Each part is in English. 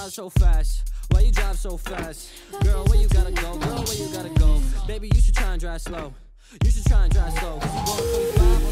drive so fast? Why you drive so fast? Girl, where you gotta go? Girl, where you gotta go? Baby, you should try and drive slow. You should try and drive slow. Cause you going 45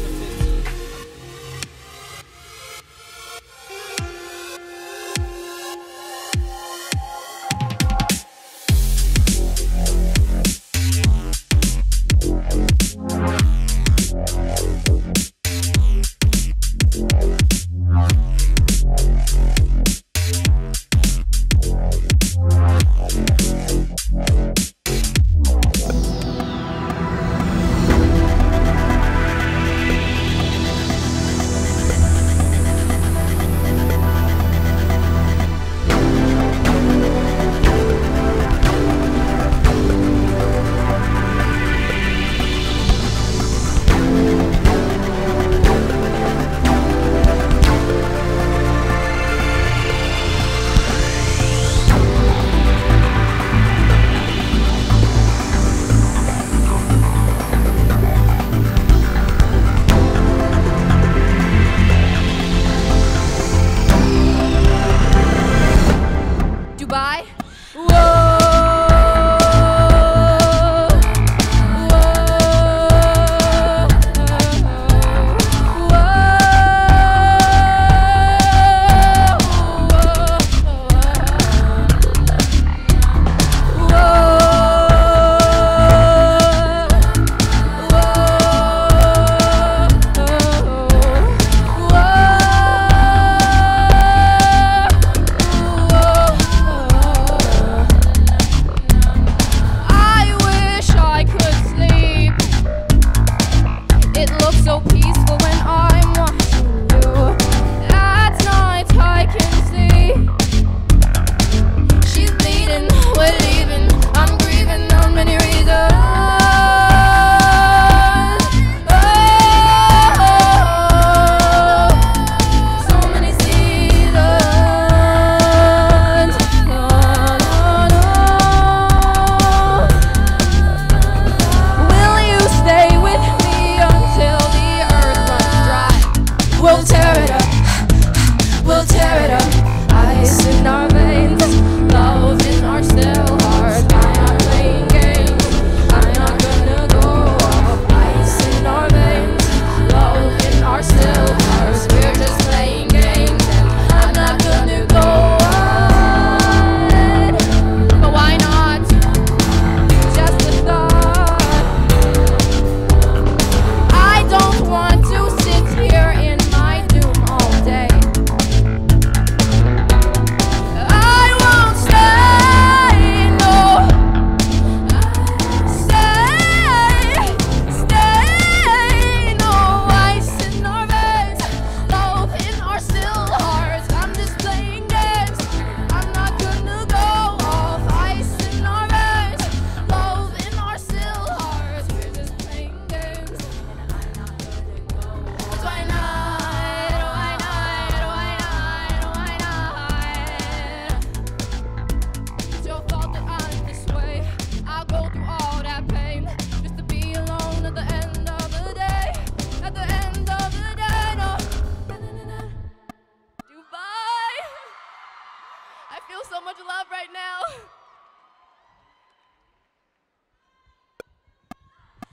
I feel so much love right now.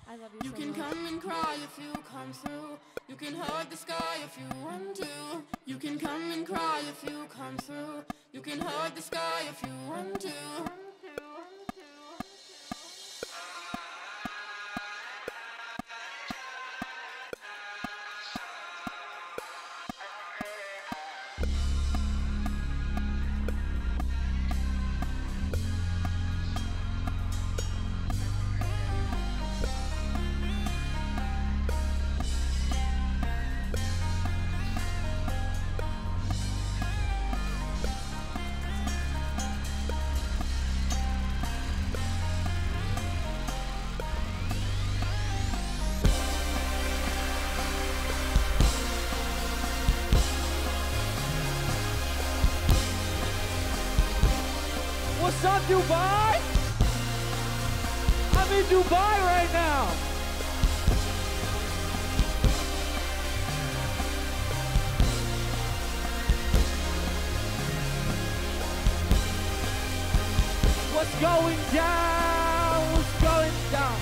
I love you, You so can much. come and cry if you come through. You can hug the sky if you want to. You can come and cry if you come through. You can hug the sky if you want to. What's up, Dubai? I'm in Dubai right now. What's going down? What's going down?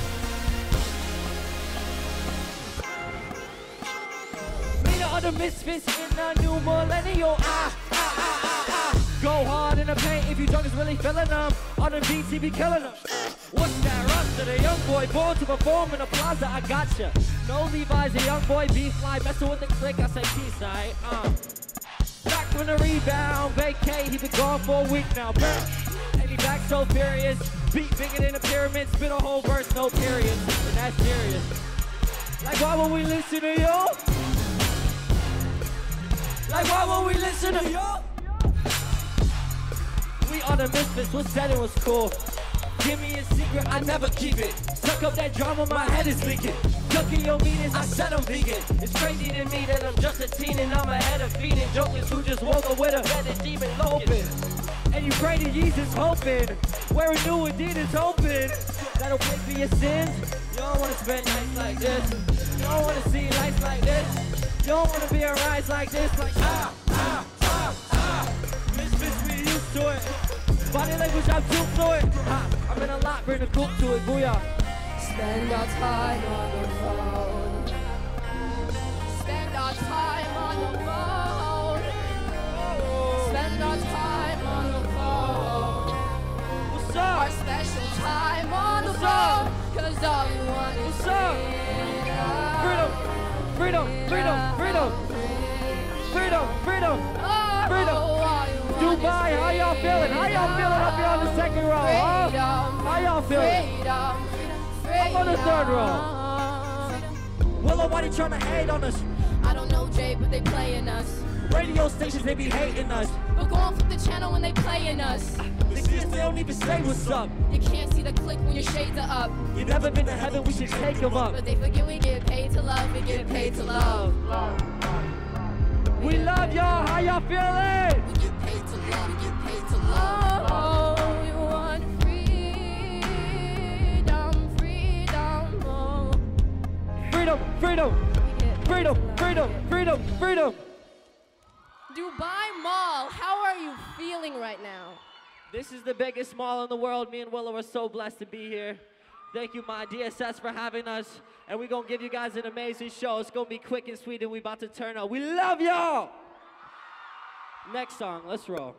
Meet the misfits in the new millennial. Ah, ah. Go hard in the paint if you drunk is really feeling them. On the beats, he be killing them. What's that to the young boy born to perform in the plaza? I gotcha. No Levi's, a young boy, be fly, messing with the click. I say peace, alright? Uh. Back from the rebound, vacate, he been gone for a week now. Bam. And he back so furious. Beat bigger than a pyramid, spit a whole verse, no periods. And that's serious. Like, why would we listen to you? Like, why would we listen to you? We are the misfits, what said it was cool? Give me a secret, I never keep it. Suck up that drama, my head is leaking. Ducking your meetings, I said I'm vegan. It's crazy to me that I'm just a teen and I'm ahead of feeding jokers who just woke up with a head demon open. And you pray to Jesus hoping, wear a new Adidas open. That'll pay for your sins. You don't wanna spend nights like this. You don't wanna see lights like this. You don't wanna be a rise like this, like ah, ah. Misfits, we used to it. Body language, I'm too fluid. Ha, I'm in a lot, bring the cook to it, booyah. Spend our time on the phone. Spend our time on the phone. Spend our time on the phone. What's Our up? special time on the What's up? phone. Cause all we want is What's up? Freedom, freedom, freedom, freedom, freedom, on the second row, huh? How y'all feeling? I'm on the third row. Willow, why they tryna hate on us? I don't know Jay, but they playing us. Radio stations, they be hating us. But go on flip the channel when they playing us. See us, they don't even say what's up. You can't see the click when your shades are up. You never been to heaven, we should take them up. But they forget we get paid to love, we get paid to love. We love y'all, how y'all feeling? We get paid to love, we get paid to love. Oh, Freedom, freedom, freedom, freedom, freedom. Dubai Mall, how are you feeling right now? This is the biggest mall in the world. Me and Willow are so blessed to be here. Thank you, my DSS, for having us. And we're going to give you guys an amazing show. It's going to be quick and sweet, and we're about to turn up. We love y'all. Next song, let's roll.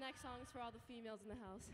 Next song is for all the females in the house.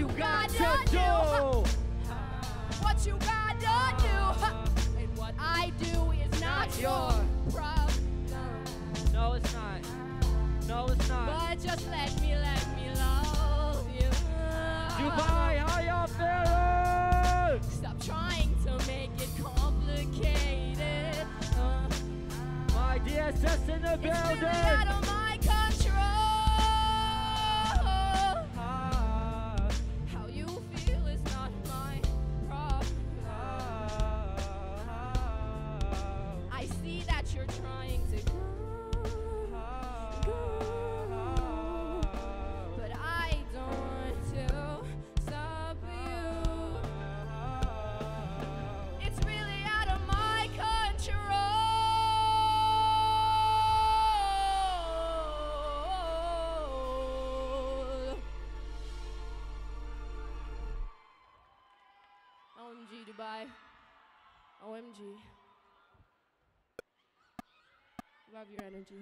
You got to Love your energy.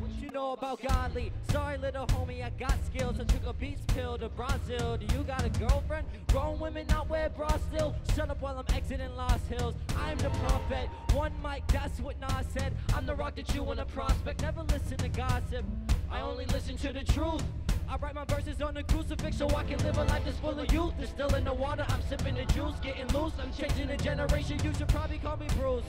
What you know about godly? Sorry, little homie, I got skills. I took a beats pill to Brazil. Do you got a girlfriend? Grown women not wear bras still. Shut up while I'm exiting Lost Hills. I'm the prophet. One mic, that's what Nas said. I'm the rock that you wanna prospect. Never listen to gossip. I only listen to the truth. I write my verses on the crucifix so I can live a life that's full of youth. It's still in the water, I'm sipping the juice, getting loose. I'm changing the generation, you should probably call me Bruce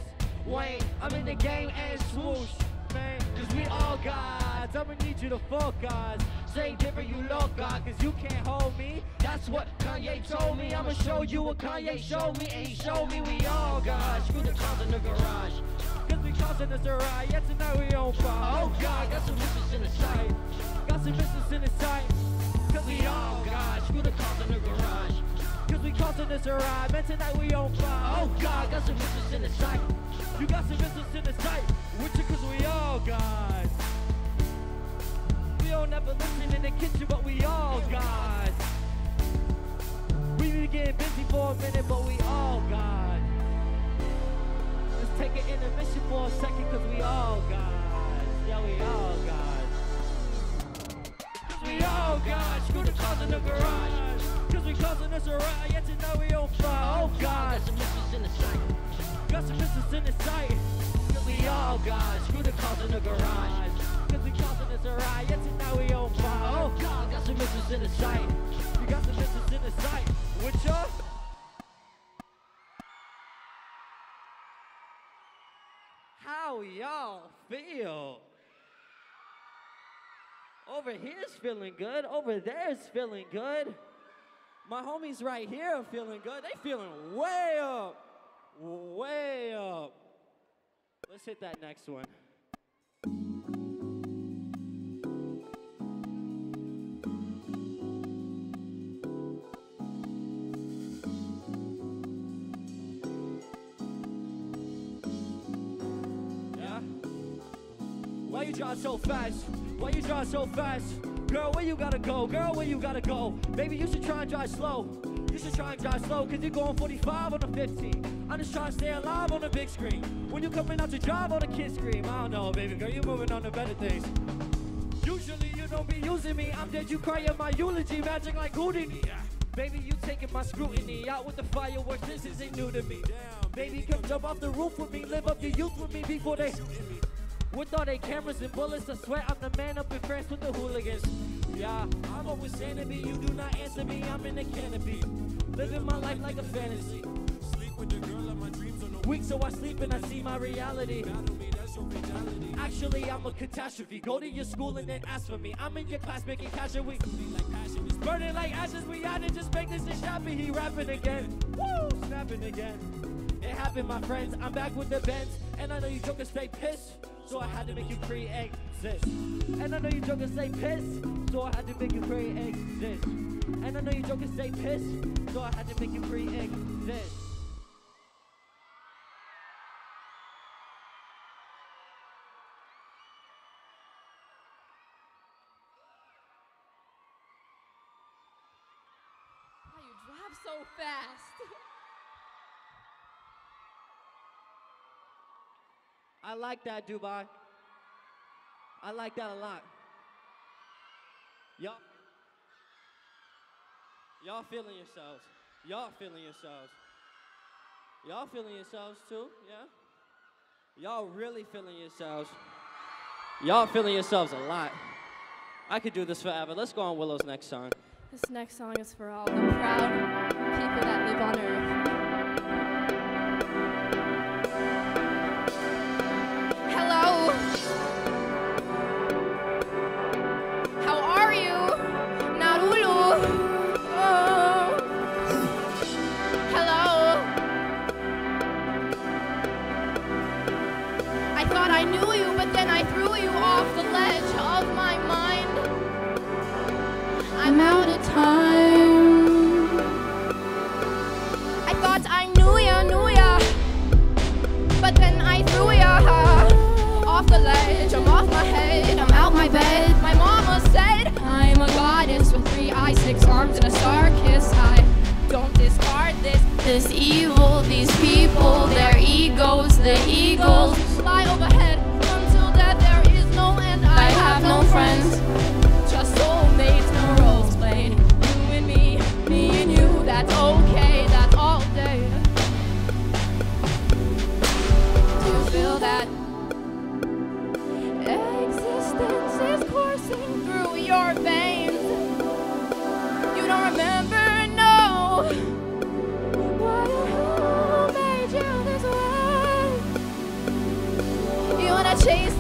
Wayne. I'm in the game and swoosh, man. Cause we all gods, I'ma need you to focus. Say different, you look God, cause you can't hold me. That's what Kanye told me. I'ma show you what Kanye showed me, he showed me we all gods. Screw the cars in the garage. Cause we causing us a riot, yeah, tonight we on fire. Oh God, got some missions in the sight. Got some missions in the sight. Cause we all gods. Screw the cars in the garage. Cause we causing us a riot, man, tonight we on fire. Oh God, got some missions in the sight. You got some missiles in the sight. With you cause we all gods. We don't never listen in the kitchen, but we all gods. We be getting busy for a minute, but we all God. Let's take an intermission for a second, cause we all gods. Yeah, we all gods. We all gods. Screw the cars in the garage. Cause we causing us a riot, yet tonight we on fire. Oh God. Got some missiles in the sight. Got some business in the sight. Cause we all got screw the cars in the garage. Cause we causing us a riot. And now we own fire. Oh God, got some business in the sight. We got some business in the sight. With y'all. How y'all feel? Over here's feeling good. Over there's feeling good. My homies right here are feeling good. They feeling way up. Way up. Let's hit that next one. Yeah? Why you drive so fast? Why you drive so fast? Girl, where you gotta go? Girl, where you gotta go? Baby, you should try and drive slow. You should try and drive slow, cause you're going 45 on the 15. I'm just trying to stay alive on the big screen. When you coming out to drive on the kid scream, I don't know, baby girl, you're moving on to better things. Usually you don't be using me. I'm dead, you crying my eulogy, magic like Houdini. Baby, you taking my scrutiny out with the fireworks. This isn't new to me. Baby, come jump off the roof with me, live up your youth with me before they. With all they cameras and bullets, I swear I'm the man up in France with the hooligans. Yeah, I'm always saying you do not answer me, I'm in the canopy. Living my life like a fantasy. Sleep with the girl of my dreams on the Weak, so I sleep and I see my reality. Actually, I'm a catastrophe. Go to your school and then ask for me. I'm in your class making cash and we Like burning like ashes. We out and just make this shit happen. He rapping again. Woo, snapping again. It happened, my friends. I'm back with the bends. And I know you jokers stay pissed. So I had to make you pre-exist. And I know you jokers say piss, So I had to make you pre-exist. And I know you jokers say piss, So I had to make you pre-exist. I like that, Dubai. I like that a lot. Y'all, y'all feeling yourselves. Y'all feeling yourselves. Y'all feeling yourselves too, yeah? Y'all really feeling yourselves. Y'all feeling yourselves a lot. I could do this forever. Let's go on Willow's next song. This next song is for all the proud people that live on earth.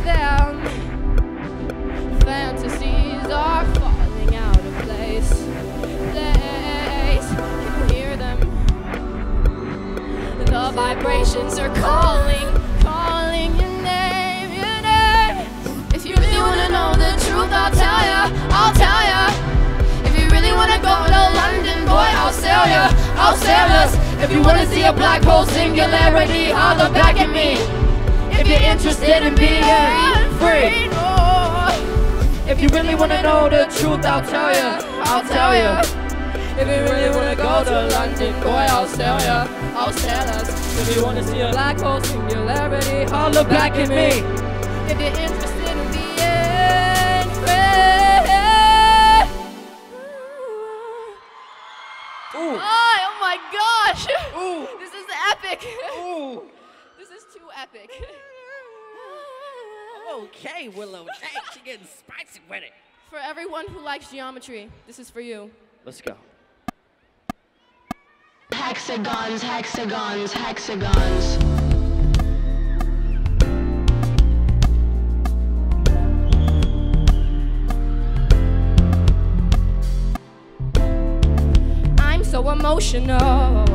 Them fantasies are falling out of place. Place, can you hear them? The vibrations are calling, calling your name, your name. If you really wanna know the truth, I'll tell ya, I'll tell ya. If you really wanna go to London, boy, I'll sail ya, I'll sail us. If you wanna see a black hole singularity, holler back at me. If you're interested in being free. If you really wanna know the truth, I'll tell ya, I'll tell ya. If you really wanna go to London, boy, I'll sell ya, I'll sell us. If you wanna see a black hole singularity, holler back at me. If you're interested in being free. Ooh, Oh, oh my gosh! ooh, This is epic! ooh. This is too epic. Okay, Willow. Dang, she getting spicy with it. for everyone who likes geometry, this is for you. Let's go. Hexagons, hexagons, hexagons. I'm so emotional.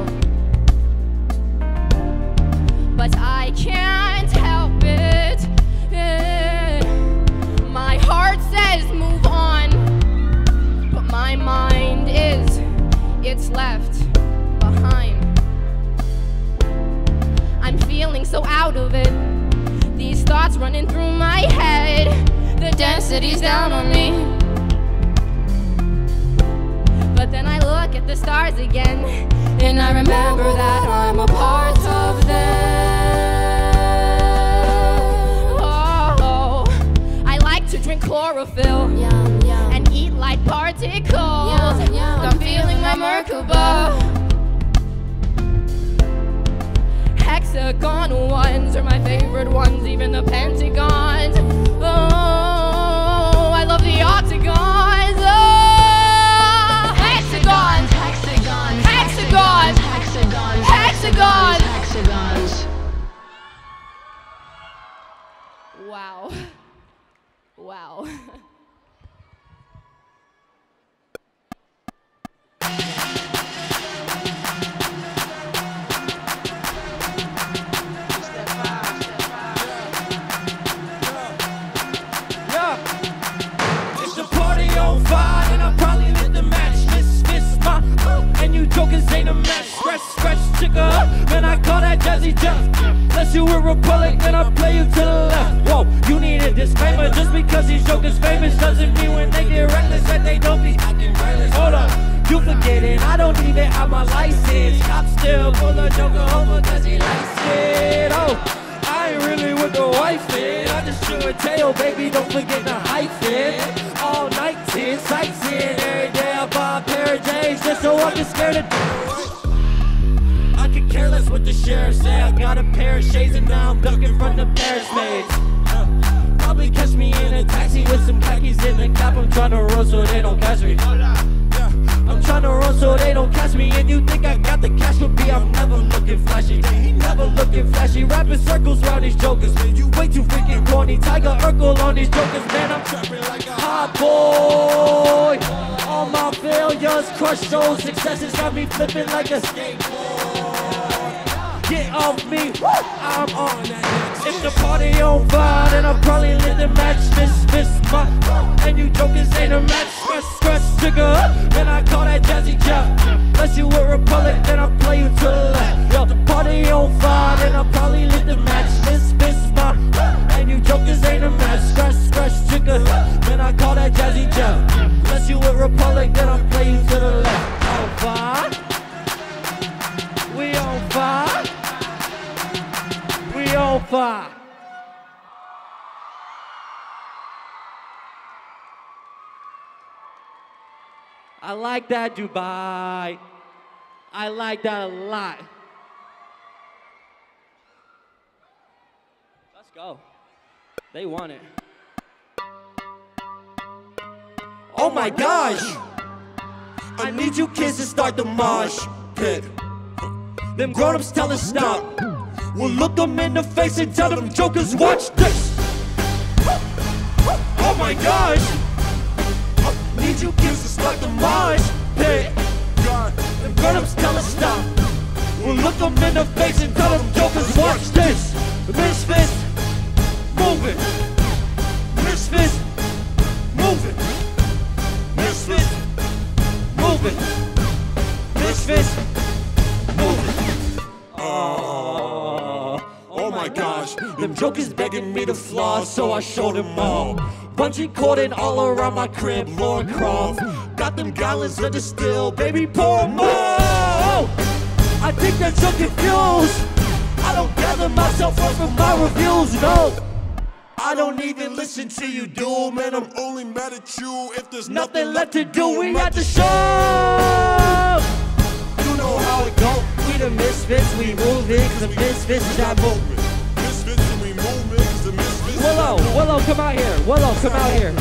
But I can't it's left behind. I'm feeling so out of it. These thoughts running through my head. The density's down on me. But then I look at the stars again, and I remember that I'm a part of them. Oh, I like to drink chlorophyll eat light particles. I'm feeling my Merkaba. Hexagonal ones are my favorite ones, even the pentagons. Oh, I love the octagons. Oh, hexagons, Hexagons, Hexagons. hexagons, Hexagons. hexagons. Wow. Ain't a match. Scratch, scratch, chicka up, man, I call that Jazzy Jeff. Unless you a Republic, then I play you to the left. Whoa, you need a disclaimer. Just because these jokers famous doesn't mean when they get reckless that they don't be acting reckless. Hold up. You forgetting, I don't even have my license. Cop still pull the joker over cause he likes it. Oh, I ain't really with the wife in. I just chew a tail, baby. Don't forget the hyphen. All night, 10 sightseeing. Every day I buy a pair of J's just so I can scare the I could care less what the sheriff say. I got a pair of shades and now I'm ducking from the Paris maids. Uh, Probably catch me in a taxi with some khakis in the cap. I'm trying to roll so they don't catch me. I'm trying to run so they don't catch me. And you think I got the cash with me? I'm never looking flashy. Never looking flashy. Rapping circles round these jokers. Tiger Urkel on these jokers. Man, I'm trapping like a hot boy. All my failures crush those successes. Got me flipping like a skateboard. Get off me, I'm on that. If the party on fire, then I'll probably lit the match. Miss, miss, my, and you jokers ain't a match. Scratch, scratch, trigger, then I call that Jazzy Jeff. Unless you were a Republic, then I'll play you to the left. Yo, the party on fire, then I'll probably lit the match. Miss, miss, my, and you jokers ain't a match. Scratch, scratch, trigger, then I call that Jazzy Jeff. Unless you a Republic, then I'll play you to the left. On fire, Fire. I like that, Dubai. I like that a lot. Let's go. They want it. Oh my gosh! I need you kids to start the mosh pit. Them grown-ups tell us stop. We'll look them in the face and tell them jokers, watch this. Oh my gosh! Need you kids to start the mosh pit. Them grown-ups tell us stop. We'll look them in the face and tell them jokers, watch this. Misfits, move it. Misfits, move it. Misfits, move it. Misfits, my gosh, them jokers begging me to floss, so I showed them all. Bungee cording all around my crib, Lara Croft. Got them gallons of distill, baby, pour more. I think they're so confused. I don't gather myself up from my reviews, no. I don't even listen to you, dude, man. I'm Only mad at you if there's nothing left to do. We got the show. You know how it go. We the misfits, we move it, cause the misfits is that movement. Willow, Willow, come out here. Willow, come out here.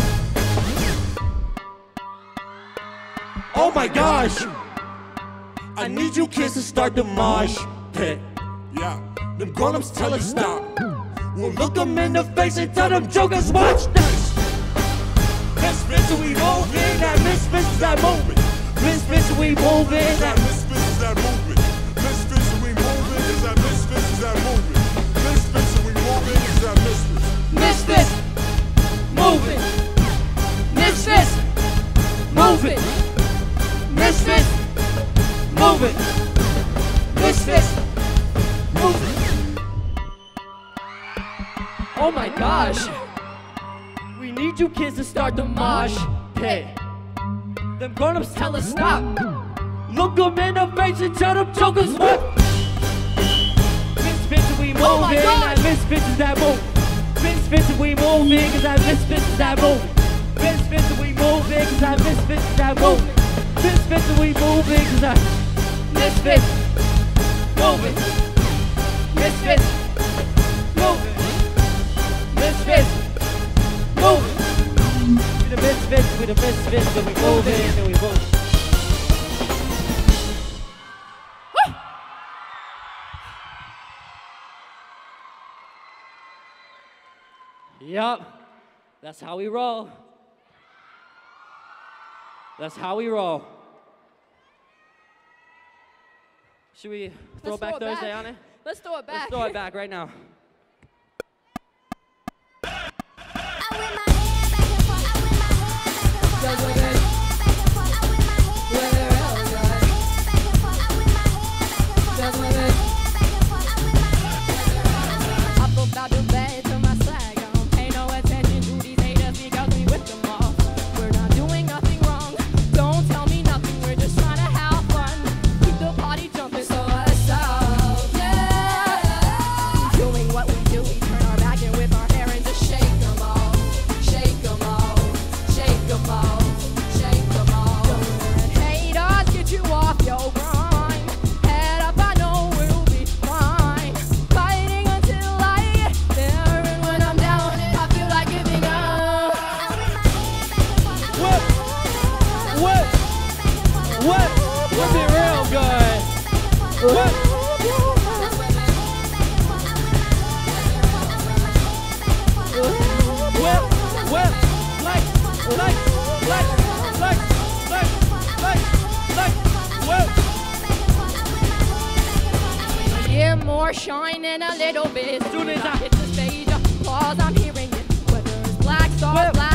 Oh my gosh! I need you kids to start the mosh pit. Yeah, them grown-ups tell us stop. We'll look them in the face and tell them jokers watch this. Misfits we moving, that misfits is that moving. Misfits we moving, That that misfits is that movement. Misfits we moving is that misfits is that movement. Misfits. Moving. Misfits, moving. Misfits, moving. Misfits, moving. Oh my gosh! We need you kids to start the mosh pit. Them grown-ups tell us stop. Look them in the face and tell them jokers what? Misfits we moving, Oh my gosh. misfits is that move. Misfits we moving, cause that misfits is that move. Misfits we moving, cause that misfits is that move. Misfits we moving, cause that misfits moving. Misfits moving. Misfits moving. We the misfits, we the misfits, and we moving, and we move. Yup, that's how we roll. That's how we roll. Should we throw Let's back throw it Thursday back. on it? Let's throw it back. Let's throw it back right now. Whip, whip it real good. Whip, flex, flex, flex, flex, flex, flex, flex, whip. Yeah, more shine and a little bit. Soon as I- hit the stage, applause, I'm hearing it. Whether it's black Whip, black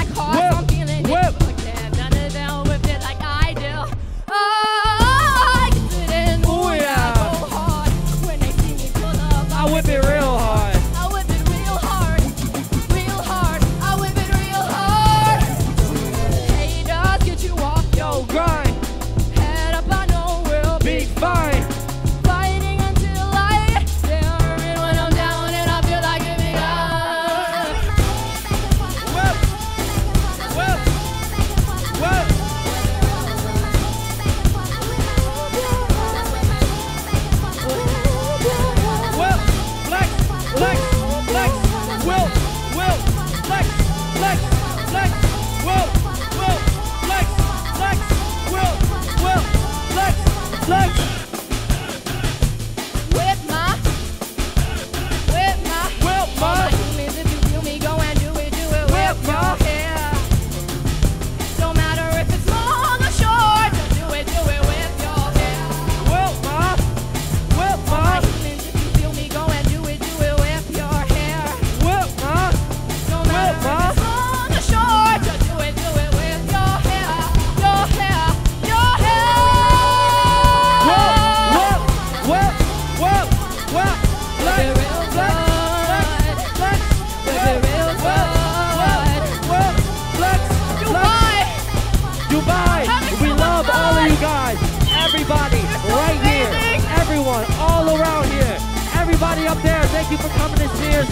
thank you for coming to see us.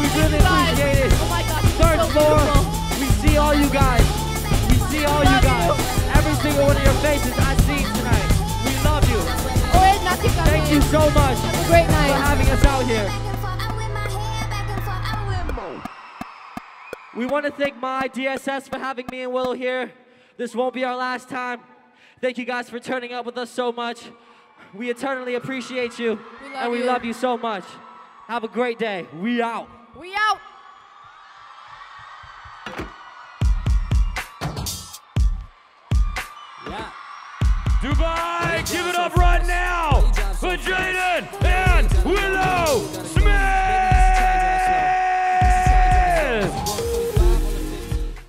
We really appreciate it. Oh my God, Third so floor, we see all you guys. We see all love you guys. You. Every single one of your faces I see tonight. We love you. Thank you so much. Have a great night. For having us out here. We want to thank my DSS for having me and Willow here. This won't be our last time. Thank you guys for turning up with us so much. We eternally appreciate you, we and we you. love you so much. Have a great day. We out. We out. Yeah. Dubai, give it up right